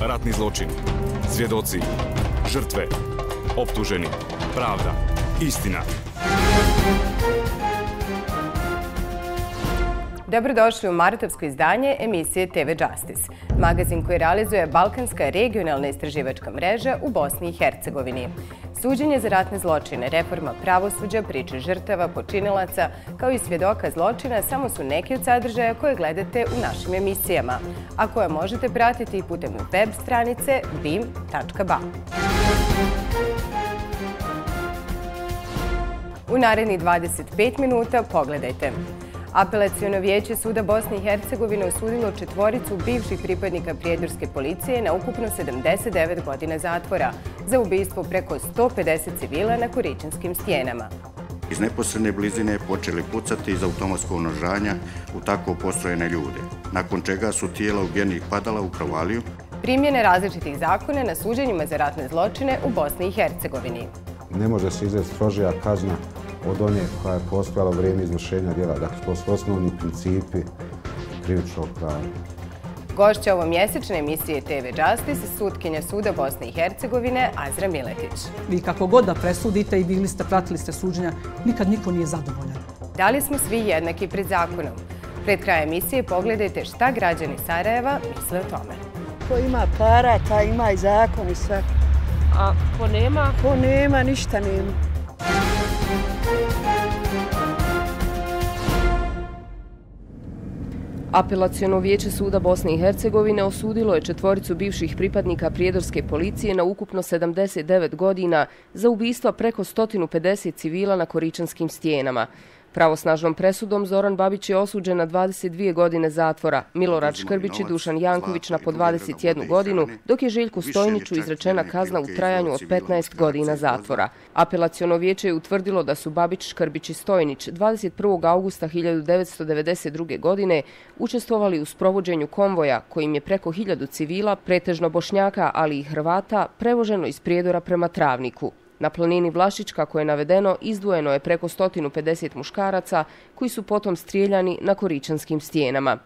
Ratni zločin. Svjedoci. Žrtve. Optuženi. Pravda. Istina. Dobrodošli u martovsko izdanje emisije TV Justice, magazin koji realizuje Balkanska regionalna istraživačka mreža u Bosni i Hercegovini. Suđenje za ratne zločine, reforma pravosuđa, priče žrtava, počinilaca, kao i svjedoka zločina samo su neki od sadržaja koje gledate u našim emisijama, a koje možete pratiti i putem web stranice bim.ba. U naredni 25 minuta pogledajte. Apelacijono vijeće Suda Bosne i Hercegovine osudilo četvoricu bivših pripadnika prijedorske policije na ukupno 79 godina zatvora za ubijstvo preko 150 civila na Koričanskim stijenama. Iz neposredne blizine počeli pucati iz automatskog nožanja u tako postrojene ljude, nakon čega su tijela ubijenih padala u provaliju. Primjene različitih zakone na suđenjima za ratne zločine u Bosni i Hercegovini. Ne može se izvesti strožija kazna od one koja je postojala u vrijeme izvršenja djela. Dakle, to su osnovni principi krivičnog prava. Gošća ovo mjesečne emisije TV Justice, sudkinja Suda Bosne i Hercegovine, Azra Miletić. Vi kako god da presudite i bili ste, pratili ste suđenja, nikad niko nije zadovoljan. Da li smo svi jednaki pred zakonom? Pred krajem emisije pogledajte šta građani Sarajeva misle o tome. Ko ima para, ta ima i zakon i sve. A ko nema? Ko nema, ništa nema. Apelacijono vijeće Suda Bosne i Hercegovine osudilo je četvoricu bivših pripadnika prijedorske policije na ukupno 79 godina za ubistva preko 150 civila na Koričanskim stijenama. Pravosnažnom presudom Zoran Babić je osuđen na 22 godine zatvora, Milorad Škrbić i Dušan Janković na po 21 godinu, dok je Željku Stojniću izrečena kazna u trajanju od 15 godina zatvora. Apelacijono vijeće je utvrdilo da su Babić, Škrbić i Stojnić 21. augusta 1992. godine učestvovali u sprovođenju konvoja kojim je preko hiljadu civila, pretežno Bošnjaka, ali i Hrvata, prevoženo iz Prijedora prema Travniku. Na planini Vlašić, kako je navedeno, izdvojeno je preko 150 muškaraca koji su potom strijeljani na Koričanskim stijenama.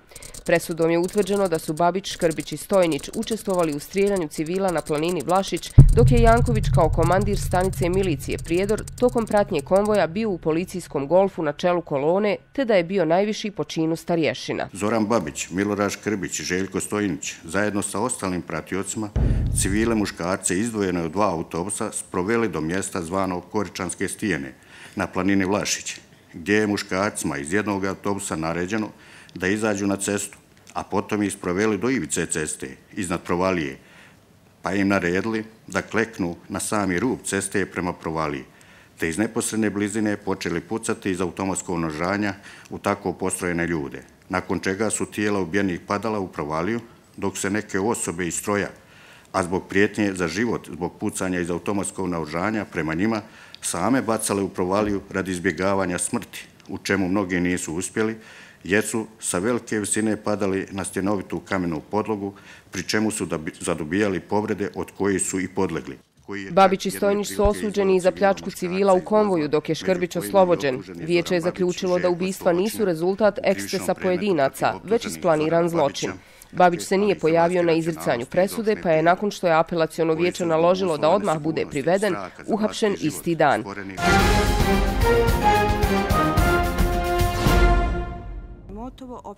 Presudom je utvrđeno da su Babić, Škrbić i Stojnić učestvovali u strijeljanju civila na planini Vlašić, dok je Janković kao komandir stanice milicije Prijedor tokom pratnje konvoja bio u policijskom golfu na čelu kolone, te da je bio najviši po činu starješina. Zoran Babić, Milorad Škrbić i Željko Stojnić, zajedno sa ostalim pratiocima, civile muškarce izdvojene od dva autobusa sproveli do mjesta zvano Koričanske stijene na planini Vlašić, gdje je muškarcima iz jednog autobusa naređeno da izađu na cestu, a potom ih sproveli do ivice ceste iznad provalije, pa im naredili da kleknu na sami rub ceste prema provaliji, te iz neposredne blizine počeli pucati iz automatskog nožanja u tako postrojene ljude, nakon čega su tijela ubijenih padala u provaliju, dok se neke osobe iz stroja a zbog prijetnje za život, zbog pucanja iz automatskog naožanja prema njima, same bacale u provaliju radi izbjegavanja smrti, u čemu mnogi nisu uspjeli, jer su sa velike visine padali na stjenovitu kamenu podlogu, pri čemu su zadobijali povrede od koji su i podlegli. Babić i Stojnić su osuđeni za pljačku civila u konvoju, dok je Škrbić oslobođen. Vijeće je zaključilo da ubistva nisu rezultat ekscesa pojedinaca, već isplaniran zločin. Babić se nije pojavio na izricanju presude, pa je nakon što je apelacijono vijeće naložilo da odmah bude priveden, uhapšen isti dan.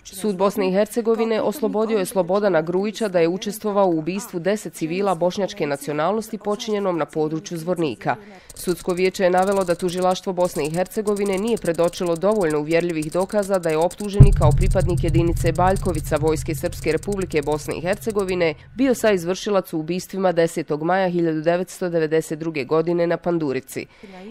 Sud Bosne i Hercegovine oslobodio je Slobodana Grujića da je učestvovao u ubistvu deset civila bošnjačke nacionalnosti počinjenom na području Zvornika. Sudsko vijeće je navelo da tužilaštvo Bosne i Hercegovine nije predočilo dovoljno uvjerljivih dokaza da je optuženi kao pripadnik jedinice Baljkovica Vojske Srpske republike Bosne i Hercegovine bio sa izvršilac u ubistvima 10. maja 1992. godine na Pandurici.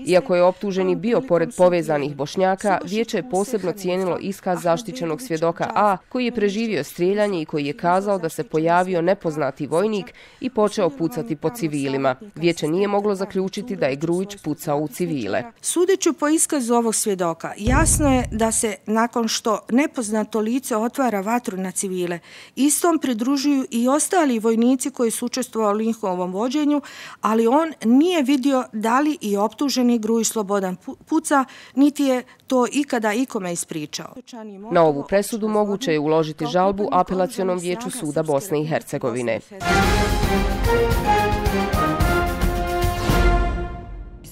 Iako je optuženi bio pored povezanih bošnjaka, vijeće je posebno cijenilo iskaz zaštićenog svjedoka A, koji je preživio strijeljanje i koji je kazao da se pojavio nepoznati vojnik i počeo pucati po civilima. Vijeće nije moglo zaključiti da je Grujić Grujić pucao u civile. Sudeću po iskazu ovog svjedoka, jasno je da se nakon što nepoznato lice otvara vatru na civile, istom pridružuju i ostali vojnici koji su učestvovali u njihovom vođenju, ali on nije vidio da li i optuženi Grujić Slobodan puca, niti je to ikada ikome ispričao. Na ovu presudu moguće je uložiti žalbu apelacionom vijeću suda Bosne i Hercegovine.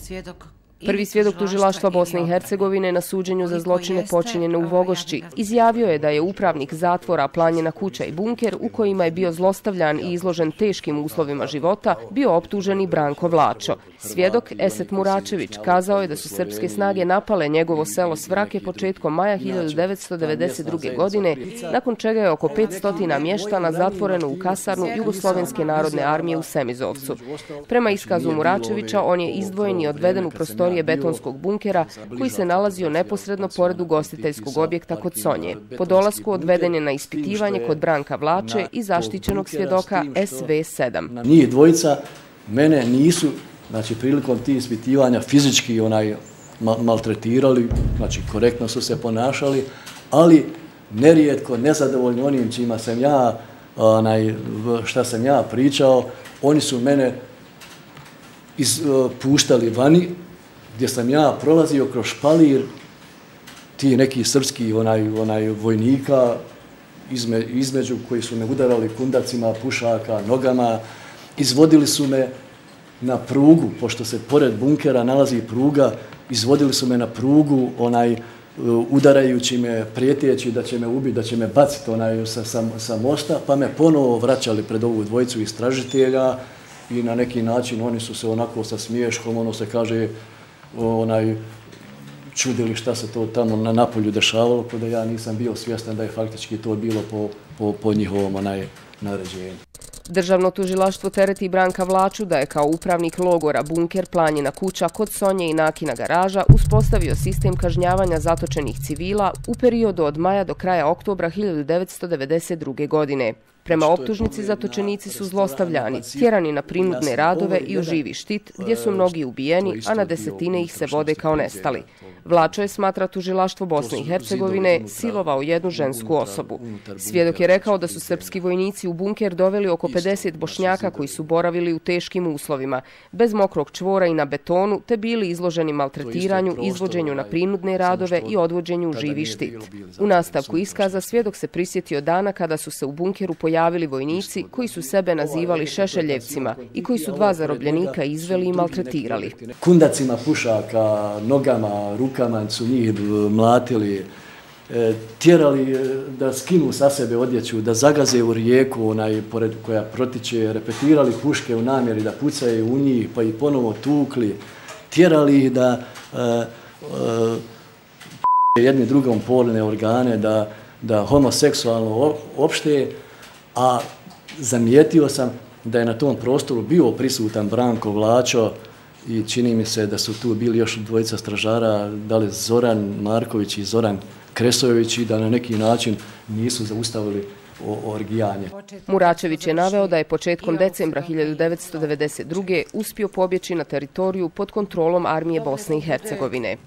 Svjedok Prvi svjedok tužilaštva Bosne i Hercegovine na suđenju za zločine počinjene u Vogošći izjavio je da je upravnik zatvora Planjena kuća i bunker u kojima je bio zlostavljan i izložen teškim uslovima života bio optuženi Branko Vlačo. Svjedok Eset Muračević kazao je da su srpske snage napale njegovo selo Svrake početkom maja 1992. godine, nakon čega je oko 500 mještana zatvoreno u kasarnu Jugoslovenske narodne armije u Semizovcu. Prema iskazu Muračevića, on je izdvojen i odveden u prostoriju prostorije betonskog bunkera koji se nalazio neposredno pored ugostiteljskog objekta kod Sonje. Po dolasku odveden je na ispitivanje kod Branka Vlače i zaštićenog svjedoka SV7. Nije dvojica, mene nisu, znači prilikom tih ispitivanja fizički onaj maltretirali, znači korektno su se ponašali, ali nerijetko nezadovoljni onim čima sam ja, onaj, šta sam ja pričao, oni su mene ispuštali vani, gdje sam ja prolazio kroz špalir ti neki srpski onaj, onaj vojnika izme, između koji su me udarali kundacima, pušaka, nogama, izvodili su me na prugu, pošto se pored bunkera nalazi pruga, izvodili su me na prugu, onaj, e, udarajući me, prijeteći da će me ubiti, da će me baciti onaj sa, sa, sa mosta, pa me ponovo vraćali pred ovu dvojicu istražitelja i na neki način oni su se onako sa smiješkom, ono se kaže, onaj čudili šta se to tamo na napolju dešavalo, pa da ja nisam bio svjestan da je faktički to bilo po, po, po njihovom onaj naređenju. Državno tužilaštvo tereti Branka Vlaču da je kao upravnik logora bunker planjena kuća kod Sonje i Nakina garaža uspostavio sistem kažnjavanja zatočenih civila u periodu od maja do kraja oktobra 1992. godine. Prema optužnici, zatočenici su zlostavljani, tjerani na prinudne radove i u živi štit, gdje su mnogi ubijeni, a na desetine ih se vode kao nestali. Vlačo je smatra tužilaštvo Bosne i Hercegovine silovao jednu žensku osobu. Svjedok je rekao da su srpski vojnici u bunker doveli oko 50 bošnjaka koji su boravili u teškim uslovima, bez mokrog čvora i na betonu, te bili izloženi maltretiranju, izvođenju na prinudne radove i odvođenju u živi štit. U nastavku iskaza svjedok se prisjetio dana kada su se u bunkeru pojavili vojnici koji su sebe nazivali šešeljevcima i koji su dva zarobljenika izveli i maltretirali. Kundacima pušaka, nogama, rukama, su njih mlatili, e, tjerali e, da skinu sa sebe odjeću, da zagaze u rijeku onaj pored koja protiče, repetirali puške u namjeri da pucaju u njih, pa i ponovo tukli, tjerali ih da uh, uh, jedni drugom polne organe, da, da homoseksualno opšte, a zamijetio sam da je na tom prostoru bio prisutan Branko Vlačo, i čini mi se da su tu bili još dvojica stražara, da li Zoran Marković i Zoran Kresojević i da na neki način nisu zaustavili orgijanje. Muračević je naveo da je početkom decembra 1992. uspio pobjeći na teritoriju pod kontrolom armije Bosne i Hercegovine.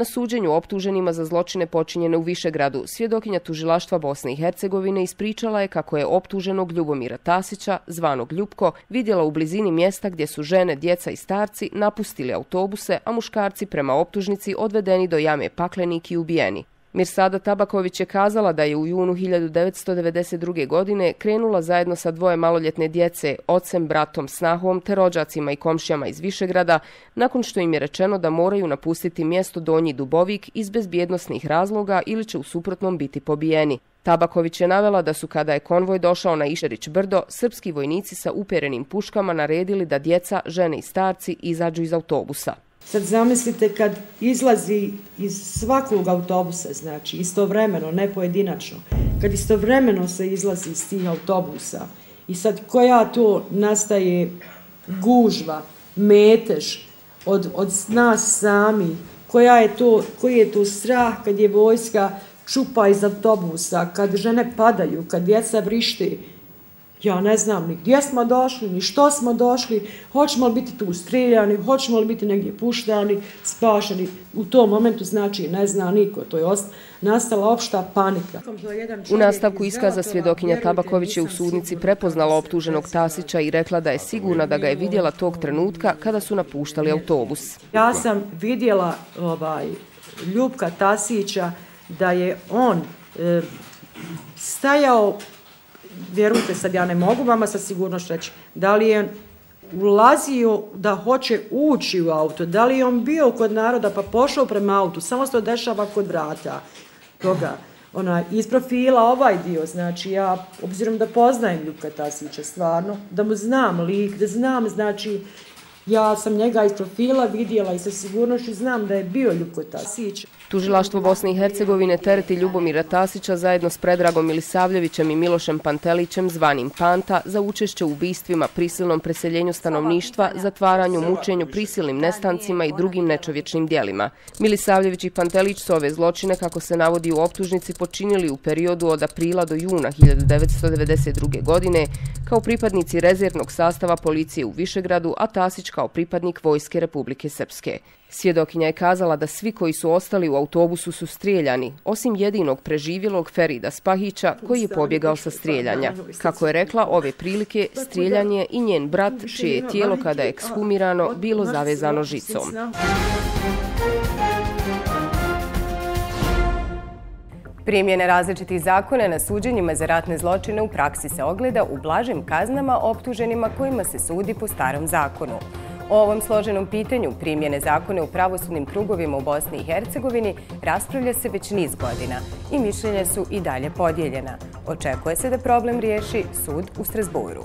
Na suđenju optuženima za zločine počinjene u Višegradu, svjedokinja tužilaštva Bosne i Hercegovine ispričala je kako je optuženog Ljubomira Tasića, zvanog Ljubko, vidjela u blizini mjesta gdje su žene, djeca i starci napustili autobuse, a muškarci prema optužnici odvedeni do jame Paklenik i ubijeni. Mirsada Tabaković je kazala da je u junu 1992. godine krenula zajedno sa dvoje maloljetne djece, ocem, bratom, snahom, te rođacima i komšijama iz Višegrada, nakon što im je rečeno da moraju napustiti mjesto Donji Dubovik iz bezbjednostnih razloga ili će u suprotnom biti pobijeni. Tabaković je navela da su kada je konvoj došao na Išerić brdo, srpski vojnici sa uperenim puškama naredili da djeca, žene i starci izađu iz autobusa. Sad zamislite kad izlazi iz svakog autobusa, znači istovremeno, ne pojedinačno, kad istovremeno se izlazi iz tih autobusa i sad koja to nastaje gužva, metež od, od nas sami, koja je to, koji je to strah kad je vojska čupa iz autobusa, kad žene padaju, kad djeca vrište, Ja ne znam ni gdje smo došli, ni što smo došli, hoćemo li biti tu striljani, hoćemo li biti negdje puštani, spašeni. U tom momentu znači ne zna niko, to je nastala opšta panika. U nastavku iskaza svjedokinja Tabaković je u sudnici prepoznala optuženog Tasića i rekla da je sigurna da ga je vidjela tog trenutka kada su napuštali autobus. Ja sam vidjela ovaj, Ljubka Tasića da je on e, stajao vjerujte sad, ja ne mogu vama sa sigurnošću reći, da li je ulazio da hoće ući u auto, da li je on bio kod naroda pa pošao prema autu, samo se to dešava kod vrata toga. Ona, iz profila ovaj dio, znači ja, obzirom da poznajem Ljubka Tasića stvarno, da mu znam lik, da znam, znači, Ja sam njega iz profila vidjela i sa sigurnošću znam da je bio Ljubko Tasić. Tužilaštvo Bosne i Hercegovine tereti Ljubomira Tasića zajedno s Predragom Ilisavljevićem i Milošem Pantelićem zvanim Panta za učešće u ubistvima, prisilnom preseljenju stanovništva, zatvaranju, mučenju, prisilnim nestancima i drugim nečovječnim dijelima. Milisavljević i Pantelić su ove zločine, kako se navodi u optužnici, počinili u periodu od aprila do juna 1992. godine kao pripadnici rezervnog sastava policije u Višegradu, a Tasić kao pripadnik Vojske Republike Srpske. Svjedokinja je kazala da svi koji su ostali u autobusu su strijeljani, osim jedinog preživjelog Ferida Spahića koji je pobjegao sa strijeljanja. Kako je rekla, ove prilike strijeljanje i njen brat, čije je tijelo kada je ekshumirano, bilo zavezano žicom. Primjene različitih zakona na suđenjima za ratne zločine u praksi se ogleda u blažim kaznama optuženima kojima se sudi po starom zakonu. O ovom složenom pitanju primjene zakone u pravosudnim krugovima u Bosni i Hercegovini raspravlja se već niz godina i mišljenja su i dalje podijeljena. Očekuje se da problem riješi sud u Strasburu.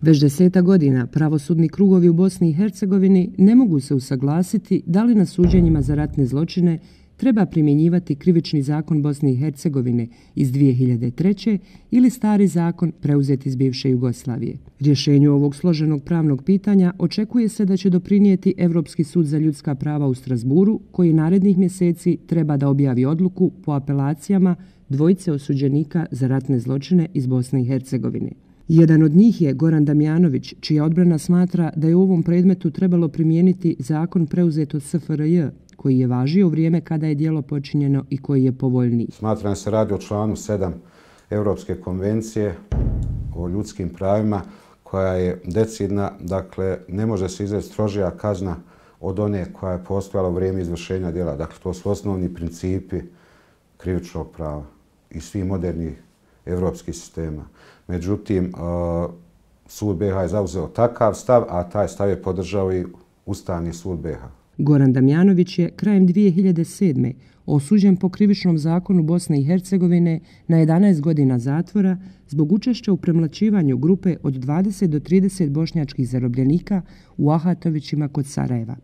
Već deseta godina pravosudni krugovi u Bosni i Hercegovini ne mogu se usaglasiti da li na suđenjima za ratne zločine treba primjenjivati krivični zakon Bosne i Hercegovine iz 2003. ili stari zakon preuzet iz bivše Jugoslavije. Rješenju ovog složenog pravnog pitanja očekuje se da će doprinijeti Evropski sud za ljudska prava u Strasburu, koji narednih mjeseci treba da objavi odluku po apelacijama dvojice osuđenika za ratne zločine iz Bosne i Hercegovine. Jedan od njih je Goran Damjanović, čija odbrana smatra da je u ovom predmetu trebalo primijeniti zakon preuzet od SFRJ, koji je važio vrijeme kada je dijelo počinjeno i koji je povoljniji. Smatram se radi o članu 7 Europske konvencije o ljudskim pravima koja je decidna, dakle ne može se izvesti strožija kazna od one koja je postojala u vrijeme izvršenja djela. Dakle, to su osnovni principi krivičnog prava i svi moderni evropski sistema. Međutim, e, sud BH je zauzeo takav stav, a taj stav je podržao i Ustavni sud BH. Goran Damjanović je krajem 2007. osuđen po krivičnom zakonu Bosne i Hercegovine na 11 godina zatvora zbog učešća u premlačivanju grupe od 20 do 30 bošnjačkih zarobljenika u Ahatovićima kod Sarajeva.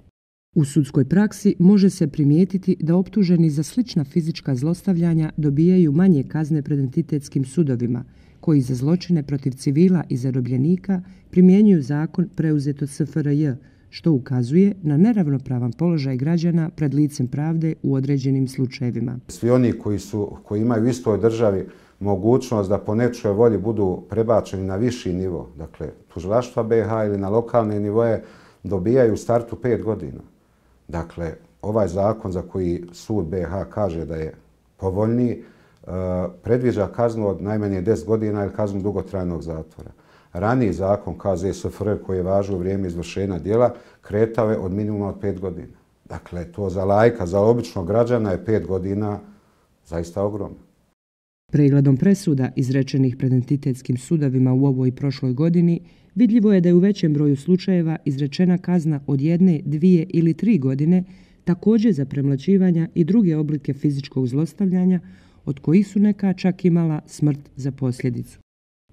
U sudskoj praksi može se primijetiti da optuženi za slična fizička zlostavljanja dobijaju manje kazne pred entitetskim sudovima, koji za zločine protiv civila i zarobljenika primjenjuju zakon preuzet od SFRJ, što ukazuje na neravnopravan položaj građana pred licem pravde u određenim slučajevima. Svi oni koji, su, koji imaju u istoj državi mogućnost da po nečoj volji budu prebačeni na viši nivo, dakle tužilaštva BH ili na lokalne nivoje, dobijaju startu pet godina. Dakle, ovaj zakon za koji sud BH kaže da je povoljniji, eh, predviđa kaznu od najmanje 10 godina ili kaznu dugotrajnog zatvora raniji zakon KZSFR koji je važio u vrijeme izvršenja dijela kretao je od minimuma od pet godina. Dakle, to za lajka, za običnog građana je pet godina zaista ogromno. Pregledom presuda izrečenih pred entitetskim sudovima u ovoj i prošloj godini, vidljivo je da je u većem broju slučajeva izrečena kazna od jedne, dvije ili tri godine također za premlačivanja i druge oblike fizičkog zlostavljanja, od kojih su neka čak imala smrt za posljedicu.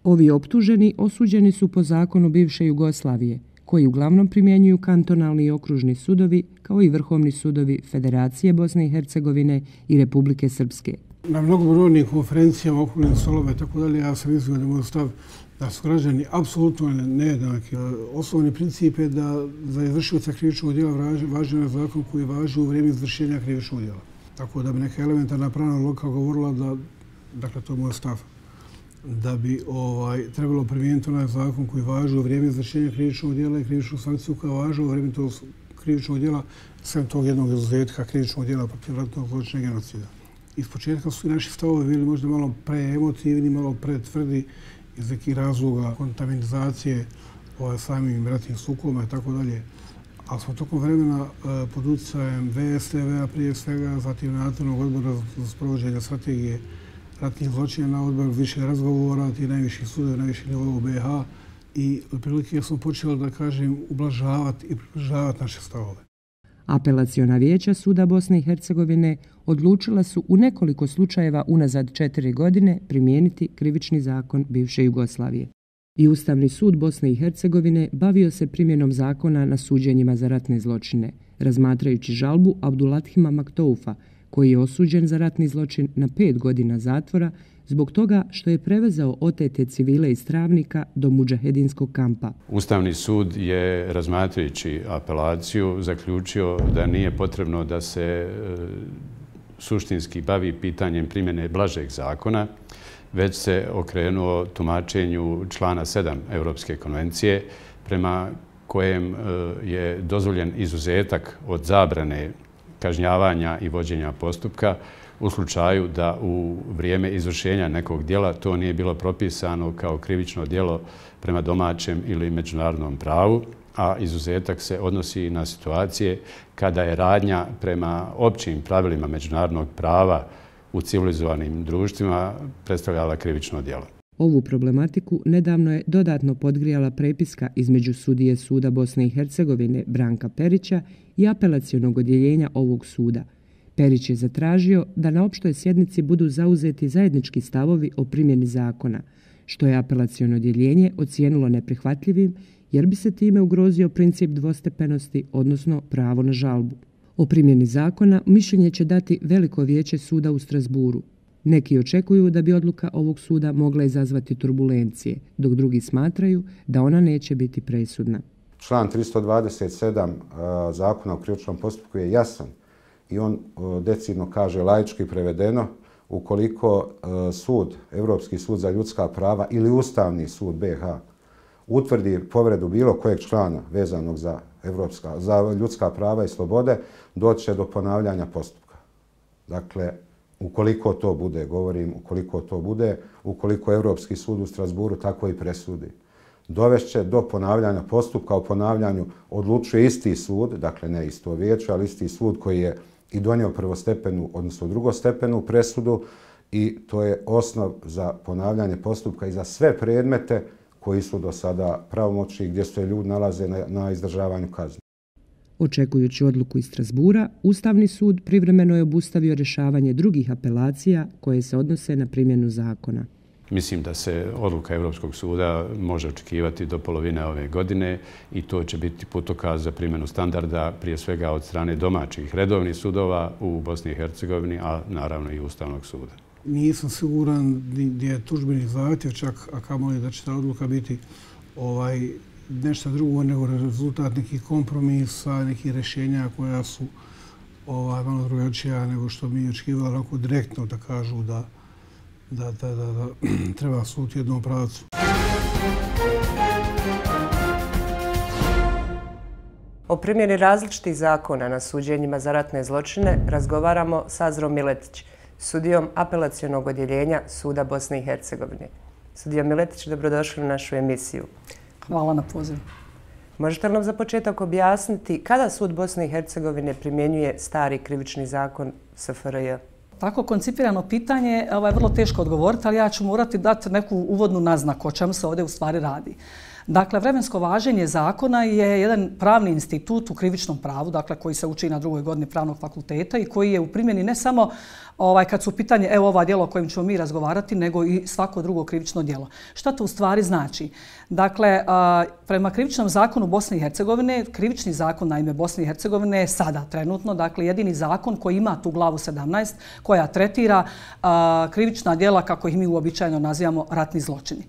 Ovi optuženi osuđeni su po zakonu bivše Jugoslavije, koji uglavnom primjenjuju kantonalni i okružni sudovi, kao i vrhovni sudovi Federacije Bosne i Hercegovine i Republike Srpske. Na mnogobrojnim konferencijama, okrugnim stolove, tako dalje, ja sam izgledan moj stav da su građani apsolutno nejednaki. Osnovni princip je da za izvršioca krivičnog djela važi na zakon koji važi u vrijeme izvršenja krivičnog djela. Tako da bi neka elementarna pravna loka govorila da, dakle, to je moj stav da bi ovaj, trebalo primijeniti onaj zakon koji važi u vrijeme izvršenja krivičnog djela i krivičnu sankciju koja važi u vrijeme tog krivičnog djela, sem tog jednog izuzetka krivičnog djela protiv ratnog zločina genocida. Iz početka su i naši stavovi bili možda malo preemotivni, malo pretvrdi iz nekih razloga kontaminizacije ovaj, samim ratnim sukoma i tako dalje. Ali smo tokom vremena e, pod utjecajem VSTV-a prije svega, zatim Nacionalnog odbora za sprovođenje strategije ratnih zločina na više razgovora, ti najviših sudova, najviših nivou BiH i otprilike smo počeli, da kažem, ublažavati i približavati naše stavove. Apelaciona vijeća Suda Bosne i Hercegovine odlučila su u nekoliko slučajeva unazad četiri godine primijeniti krivični zakon bivše Jugoslavije. I Ustavni sud Bosne i Hercegovine bavio se primjenom zakona na suđenjima za ratne zločine, razmatrajući žalbu Abdulathima Maktoufa, koji je osuđen za ratni zločin na pet godina zatvora zbog toga što je prevezao otete civile iz Travnika do muđahedinskog kampa. Ustavni sud je, razmatrajući apelaciju, zaključio da nije potrebno da se e, suštinski bavi pitanjem primjene blažeg zakona, već se okrenuo tumačenju člana 7 Europske konvencije, prema kojem e, je dozvoljen izuzetak od zabrane kažnjavanja i vođenja postupka u slučaju da u vrijeme izvršenja nekog dijela to nije bilo propisano kao krivično dijelo prema domaćem ili međunarodnom pravu, a izuzetak se odnosi na situacije kada je radnja prema općim pravilima međunarodnog prava u civilizovanim društvima predstavljala krivično dijelo. Ovu problematiku nedavno je dodatno podgrijala prepiska između sudije Suda Bosne i Hercegovine Branka Perića i apelacijonog odjeljenja ovog suda. Perić je zatražio da na opštoj sjednici budu zauzeti zajednički stavovi o primjeni zakona, što je apelacijono odjeljenje ocijenilo neprihvatljivim jer bi se time ugrozio princip dvostepenosti, odnosno pravo na žalbu. O primjeni zakona mišljenje će dati Veliko vijeće suda u Strasburu. Neki očekuju da bi odluka ovog suda mogla izazvati turbulencije, dok drugi smatraju da ona neće biti presudna. Član 327 eh, zakona o krivičnom postupku je jasan i on eh, decidno kaže laički prevedeno ukoliko eh, sud, Evropski sud za ljudska prava ili Ustavni sud BH utvrdi povredu bilo kojeg člana vezanog za, evropska, za ljudska prava i slobode, doće do ponavljanja postupka. Dakle, ukoliko to bude, govorim ukoliko to bude, ukoliko Evropski sud u Strasburu tako i presudi. Dovešće do ponavljanja postupka, o ponavljanju odlučuje isti sud, dakle ne isto vijeće, ali isti sud koji je i donio prvostepenu, odnosno drugostepenu presudu i to je osnov za ponavljanje postupka i za sve predmete koji su do sada pravomoćni gdje se ljudi nalaze na, na izdržavanju kazne. Očekujući odluku iz Strasbura, Ustavni sud privremeno je obustavio rješavanje drugih apelacija koje se odnose na primjenu zakona. Mislim da se odluka Evropskog suda može očekivati do polovine ove godine i to će biti putokaz za primjenu standarda prije svega od strane domaćih redovnih sudova u Bosni i Hercegovini, a naravno i Ustavnog suda. Nisam siguran gdje je tužbeni zahtjev, čak a kamo je da će ta odluka biti ovaj, nešto drugo nego rezultat nekih kompromisa, nekih rješenja koja su ovaj, malo drugačija nego što mi je očekivali onako direktno da kažu da, da, da, da, da treba suti jednom pravcu. O primjeni različitih zakona na suđenjima za ratne zločine razgovaramo sa Azrom Miletić, sudijom apelacijonog odjeljenja Suda Bosne i Hercegovine. Sudija Miletić, dobrodošli u našu emisiju. Hvala na pozivu. Možete li nam za početak objasniti kada Sud Bosne i Hercegovine primjenjuje stari krivični zakon SFRJ? Tako koncipirano pitanje je vrlo teško odgovoriti, ali ja ću morati dati neku uvodnu naznaku o čemu se ovdje u stvari radi. Dakle, vremensko važenje zakona je jedan pravni institut u krivičnom pravu, dakle, koji se uči na drugoj godini pravnog fakulteta i koji je u primjeni ne samo ovaj, kad su pitanje evo ova djelo o kojem ćemo mi razgovarati, nego i svako drugo krivično djelo. Šta to u stvari znači? Dakle, a, prema krivičnom zakonu Bosne i Hercegovine, krivični zakon na ime Bosne i Hercegovine je sada trenutno, dakle, jedini zakon koji ima tu glavu 17, koja tretira a, krivična djela, kako ih mi uobičajeno nazivamo, ratni zločini.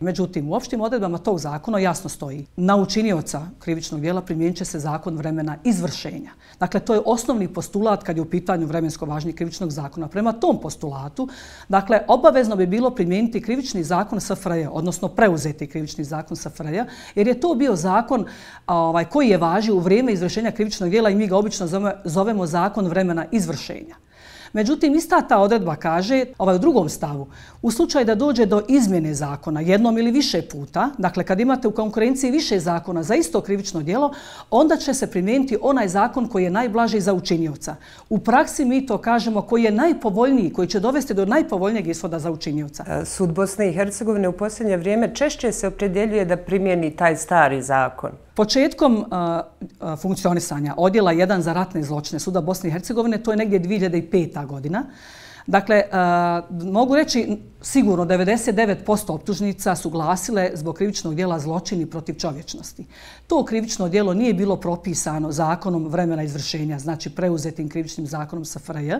Međutim, u opštim odredbama tog zakona jasno stoji na učinioca krivičnog dijela primjenit će se zakon vremena izvršenja. Dakle, to je osnovni postulat kad je u pitanju vremensko važnje krivičnog zakona. Prema tom postulatu, dakle, obavezno bi bilo primijeniti krivični zakon SFRJ, odnosno preuzeti krivični zakon SFRJ, jer je to bio zakon ovaj, koji je važio u vrijeme izvršenja krivičnog dijela i mi ga obično zovemo zakon vremena izvršenja. Međutim, ista ta odredba kaže, ovaj u drugom stavu, u slučaju da dođe do izmjene zakona jednom ili više puta, dakle kad imate u konkurenciji više zakona za isto krivično djelo, onda će se primijeniti onaj zakon koji je najblaži za učinjivca. U praksi mi to kažemo koji je najpovoljniji, koji će dovesti do najpovoljnijeg ishoda za učinjivca. E, sud Bosne i Hercegovine u posljednje vrijeme češće se opredjeljuje da primijeni taj stari zakon. Početkom uh, funkcionisanja odjela 1 za ratne zločine Suda Bosne i Hercegovine, to je negdje 2005. godina, Dakle, uh, mogu reći sigurno 99% optužnica su glasile zbog krivičnog dijela zločini protiv čovječnosti. To krivično dijelo nije bilo propisano zakonom vremena izvršenja, znači preuzetim krivičnim zakonom sa FRJ,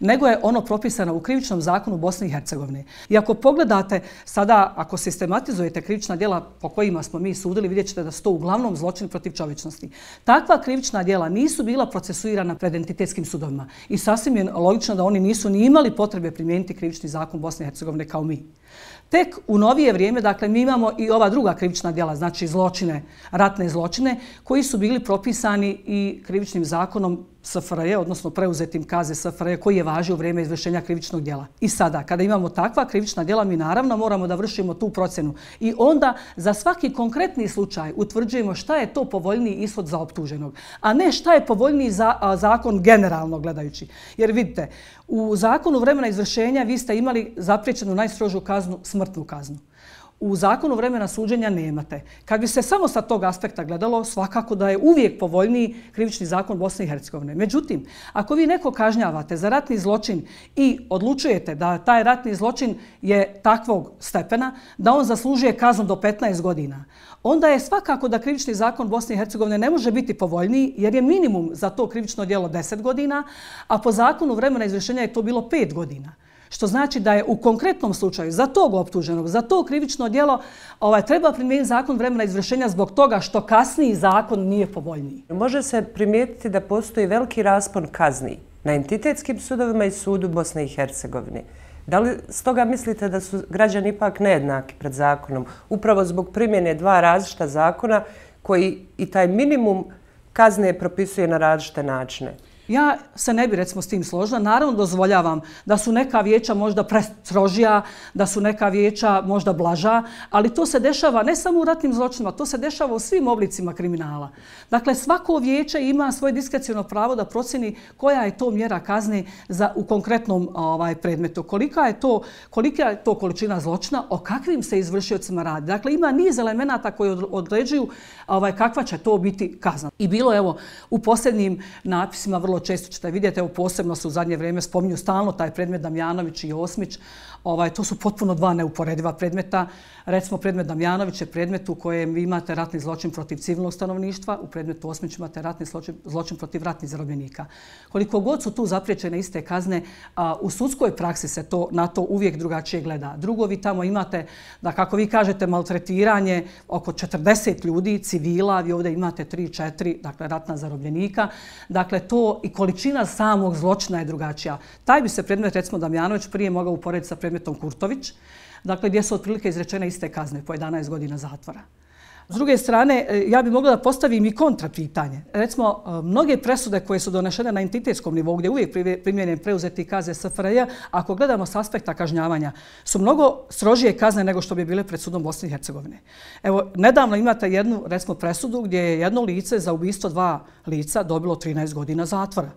nego je ono propisano u krivičnom zakonu Bosne i Hercegovine. I ako pogledate sada, ako sistematizujete krivična dijela po kojima smo mi sudili, vidjet ćete da su to uglavnom zločini protiv čovječnosti. Takva krivična dijela nisu bila procesuirana pred entitetskim sudovima. I sasvim je logično da oni nisu ni imali potrebe primijeniti krivični zakon Bosne i Hercegovine kao mi. Tek u novije vrijeme, dakle, mi imamo i ova druga krivična djela, znači zločine, ratne zločine, koji su bili propisani i krivičnim zakonom SFRJ, odnosno preuzetim kaze SFRJ koji je važio u vrijeme izvršenja krivičnog djela. I sada, kada imamo takva krivična djela, mi naravno moramo da vršimo tu procenu. I onda za svaki konkretni slučaj utvrđujemo šta je to povoljniji ishod za optuženog, a ne šta je povoljniji za, a, zakon generalno gledajući. Jer vidite, u zakonu vremena izvršenja vi ste imali zapriječenu najstrožu kaznu, smrtnu kaznu u zakonu vremena suđenja nemate. Kad bi se samo sa tog aspekta gledalo, svakako da je uvijek povoljniji krivični zakon Bosne i Hercegovine. Međutim, ako vi neko kažnjavate za ratni zločin i odlučujete da taj ratni zločin je takvog stepena, da on zaslužuje kaznu do 15 godina, onda je svakako da krivični zakon Bosne i Hercegovine ne može biti povoljniji jer je minimum za to krivično djelo 10 godina, a po zakonu vremena izvršenja je to bilo 5 godina. Što znači da je u konkretnom slučaju za tog optuženog, za to krivično djelo, ovaj, treba primijeniti zakon vremena izvršenja zbog toga što kasniji zakon nije povoljniji. Može se primijetiti da postoji veliki raspon kazni na entitetskim sudovima i sudu Bosne i Hercegovine. Da li s toga mislite da su građani ipak nejednaki pred zakonom, upravo zbog primjene dva različita zakona koji i taj minimum kazne propisuje na različite načine? Ja se ne bi recimo s tim složila. Naravno dozvoljavam da su neka vijeća možda prestrožija, da su neka vijeća možda blaža, ali to se dešava ne samo u ratnim zločinima, to se dešava u svim oblicima kriminala. Dakle, svako vijeće ima svoje diskrecijno pravo da proceni koja je to mjera kazne za, u konkretnom ovaj predmetu. Kolika je, to, kolika je to količina zločina, o kakvim se izvršiocima radi. Dakle, ima niz elemenata koji određuju ovaj, kakva će to biti kazna. I bilo, evo, u posljednjim napisima vrlo vrlo često ćete vidjeti, evo posebno se u zadnje vrijeme spominju stalno taj predmet Damjanović i Osmić, ovaj, to su potpuno dva neuporediva predmeta. Recimo, predmet Damjanović je predmet u kojem vi imate ratni zločin protiv civilnog stanovništva, u predmetu Osmić imate ratni zločin, zločin protiv ratnih zarobljenika. Koliko god su tu zapriječene iste kazne, a, u sudskoj praksi se to na to uvijek drugačije gleda. Drugo, vi tamo imate, da kako vi kažete, maltretiranje oko 40 ljudi, civila, vi ovdje imate 3-4, dakle, ratna zarobljenika. Dakle, to i količina samog zločina je drugačija. Taj bi se predmet, recimo Damjanović, prije mogao uporediti sa predmetom Kurtović, dakle, gdje su otprilike izrečene iste kazne po 11 godina zatvora. S druge strane, e, ja bih mogla da postavim i kontra pitanje. Recimo, e, mnoge presude koje su donešene na entitetskom nivou, gdje uvijek primjenjen preuzeti kaze SFRJ, ako gledamo s aspekta kažnjavanja, su mnogo strožije kazne nego što bi bile pred sudom Bosne i Hercegovine. Evo, nedavno imate jednu, recimo, presudu gdje je jedno lice za ubistvo dva lica dobilo 13 godina zatvora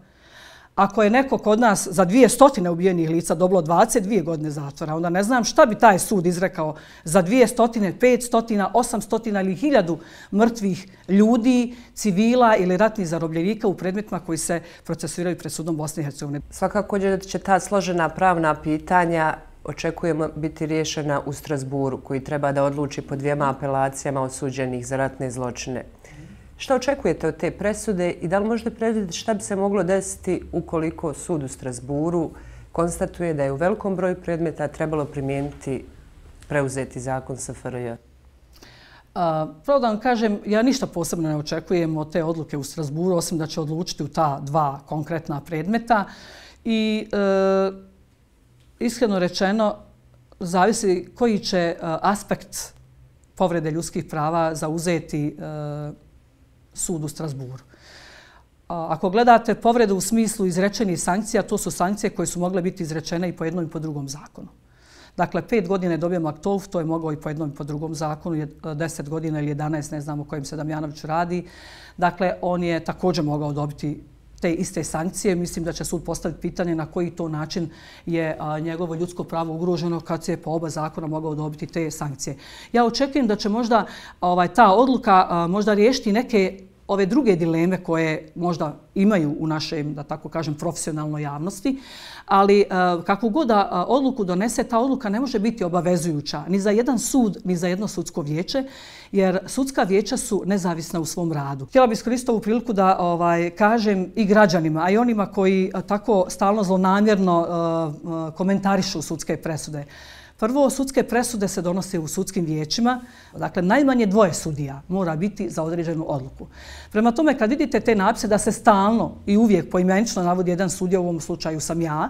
ako je neko kod nas za dvije stotine ubijenih lica dobilo 22 godine zatvora, onda ne znam šta bi taj sud izrekao za dvije stotine, pet stotina, osam stotina ili hiljadu mrtvih ljudi, civila ili ratnih zarobljenika u predmetima koji se procesuiraju pred sudom Bosne i Hercegovine. Svakako će ta složena pravna pitanja očekujemo biti riješena u Strasburu, koji treba da odluči po dvijema apelacijama osuđenih za ratne zločine. Šta očekujete od te presude i da li možete predvidjeti šta bi se moglo desiti ukoliko sud u Strasburu konstatuje da je u velikom broju predmeta trebalo primijeniti preuzeti zakon SFRJ? Pravo da vam kažem, ja ništa posebno ne očekujem od te odluke u Strasburu, osim da će odlučiti u ta dva konkretna predmeta. I e, iskreno rečeno, zavisi koji će e, aspekt povrede ljudskih prava zauzeti e, sud u Strasburu. Ako gledate povredu u smislu izrečenih sankcija, to su sankcije koje su mogle biti izrečene i po jednom i po drugom zakonu. Dakle, pet godina je dobio Maktolf, to je mogao i po jednom i po drugom zakonu, deset godina ili jedanest, ne znamo o kojim se Damjanović radi. Dakle, on je također mogao dobiti te iste sankcije. Mislim da će sud postaviti pitanje na koji to način je njegovo ljudsko pravo ugroženo kad se po oba zakona mogao dobiti te sankcije. Ja očekujem da će možda ovaj, ta odluka možda riješiti neke ove druge dileme koje možda imaju u našem, da tako kažem, profesionalnoj javnosti, ali e, kakvu god da e, odluku donese, ta odluka ne može biti obavezujuća ni za jedan sud, ni za jedno sudsko vijeće, jer sudska vijeća su nezavisna u svom radu. Htjela bih iskoristiti ovu priliku da ovaj, kažem i građanima, a i onima koji e, tako stalno zlonamjerno komentarišu sudske presude. Prvo, sudske presude se donose u sudskim vijećima. Dakle, najmanje dvoje sudija mora biti za određenu odluku. Prema tome, kad vidite te napise da se stalno i uvijek poimenično navodi jedan sudija, u ovom slučaju sam ja,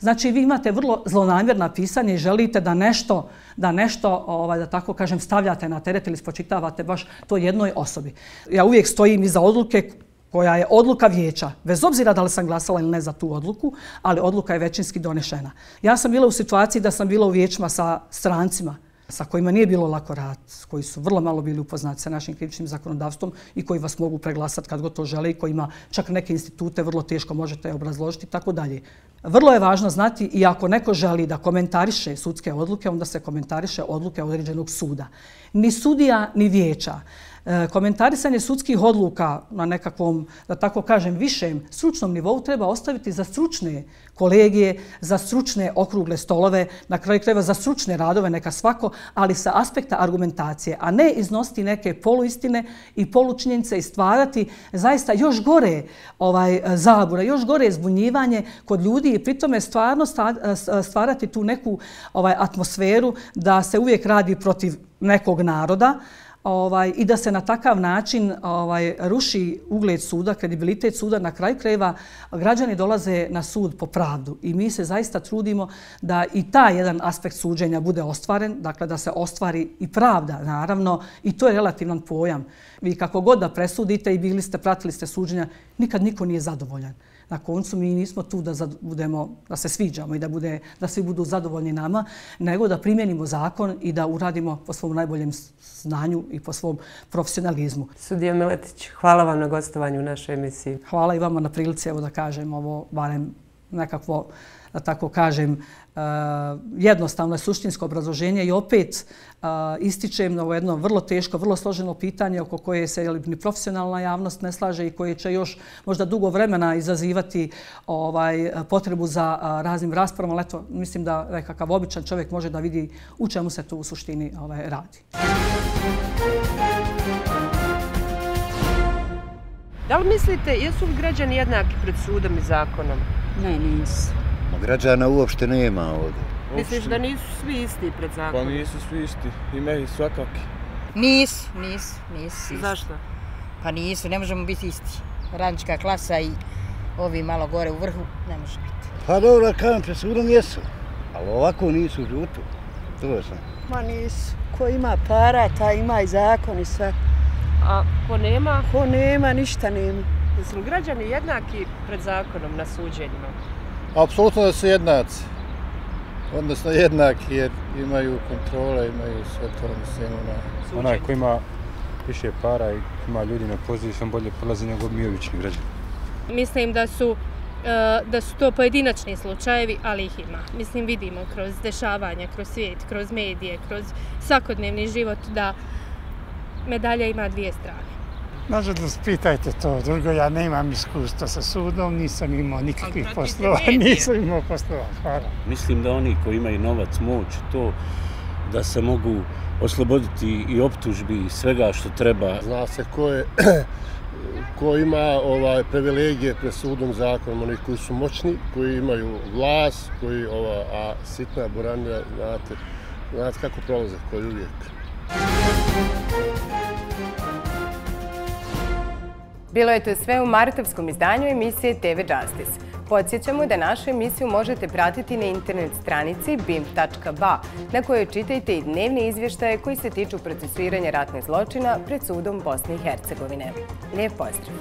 znači vi imate vrlo zlonamjerna pisanje i želite da nešto, da nešto, ovaj, da tako kažem, stavljate na teret ili spočitavate baš to jednoj osobi. Ja uvijek stojim iza odluke koja je odluka vijeća, bez obzira da li sam glasala ili ne za tu odluku, ali odluka je većinski donešena. Ja sam bila u situaciji da sam bila u vijećima sa strancima, sa kojima nije bilo lako rad, koji su vrlo malo bili upoznati sa našim krivičnim zakonodavstvom i koji vas mogu preglasati kad god to žele i kojima čak neke institute vrlo teško možete obrazložiti i tako dalje. Vrlo je važno znati i ako neko želi da komentariše sudske odluke, onda se komentariše odluke određenog suda. Ni sudija, ni vijeća E, komentarisanje sudskih odluka na nekakvom, da tako kažem, višem stručnom nivou treba ostaviti za stručne kolegije, za stručne okrugle stolove, na kraju kreva za stručne radove, neka svako, ali sa aspekta argumentacije, a ne iznositi neke poluistine i polučinjenice i stvarati zaista još gore ovaj zabura, još gore zbunjivanje kod ljudi i pritome stvarno e, stvarati tu neku ovaj atmosferu da se uvijek radi protiv nekog naroda, ovaj, i da se na takav način ovaj, ruši ugled suda, kredibilitet suda, na kraju krajeva građani dolaze na sud po pravdu. I mi se zaista trudimo da i taj jedan aspekt suđenja bude ostvaren, dakle da se ostvari i pravda, naravno, i to je relativan pojam. Vi kako god da presudite i bili ste, pratili ste suđenja, nikad niko nije zadovoljan na koncu mi nismo tu da budemo da se sviđamo i da bude da svi budu zadovoljni nama, nego da primjenimo zakon i da uradimo po svom najboljem znanju i po svom profesionalizmu. Sudija Miletić, hvala vam na gostovanju u našoj emisiji. Hvala i vama na prilici evo da kažem ovo barem nekakvo da tako kažem, uh, jednostavno je suštinsko obrazloženje i opet uh, ističem na ovo jedno vrlo teško, vrlo složeno pitanje oko koje se ni profesionalna javnost ne slaže i koje će još možda dugo vremena izazivati ovaj potrebu za uh, raznim raspravom, ali eto, mislim da nekakav običan čovjek može da vidi u čemu se to u suštini ovaj, radi. Da li mislite, jesu li građani jednaki pred sudom i zakonom? Ne, nisu. Građana uopšte nema ovdje. Misliš da nisu svi isti pred zakonom? Pa nisu svi isti, ima ih svakaki. Nisu, nisu, nisu isti. Zašto? Pa nisu, ne možemo biti isti. Rančka klasa i ovi malo gore u vrhu, ne može biti. Pa dobro, kajem, pred sudom jesu, ali ovako nisu žutu. To sam. Ma nisu. Ko ima para, ta ima i zakon i sve. A ko nema? Ko nema, ništa nema. Jesu građani jednaki pred zakonom na suđenjima? Apsolutno da su jednaci. Odnosno jednaki jer imaju kontrole, imaju sve to mislim ona. Onaj ko ima više para i ima ljudi na poziciji, sam bolje prolazi nego mi obični građani. Mislim da su e, da su to pojedinačni slučajevi, ali ih ima. Mislim, vidimo kroz dešavanja, kroz svijet, kroz medije, kroz svakodnevni život da medalja ima dvije strane. Nažalost, pitajte to. Drugo, ja nemam iskustva sa sudom, nisam imao nikakvih poslova, nisam imao poslova. Hvala. Mislim da oni koji imaju novac, moć, to da se mogu osloboditi i optužbi i svega što treba. Zna se ko je ko ima ovaj privilegije pred sudom zakonom, oni koji su moćni, koji imaju glas, koji ova a sitna buranija, znate, Znate kako prolaze, koji uvijek. Bilo je to sve u martovskom izdanju emisije TV Justice. Podsjećamo da našu emisiju možete pratiti na internet stranici bim.ba na kojoj čitajte i dnevne izvještaje koji se tiču procesuiranja ratnih zločina pred sudom Bosne i Hercegovine. Lijep pozdrav!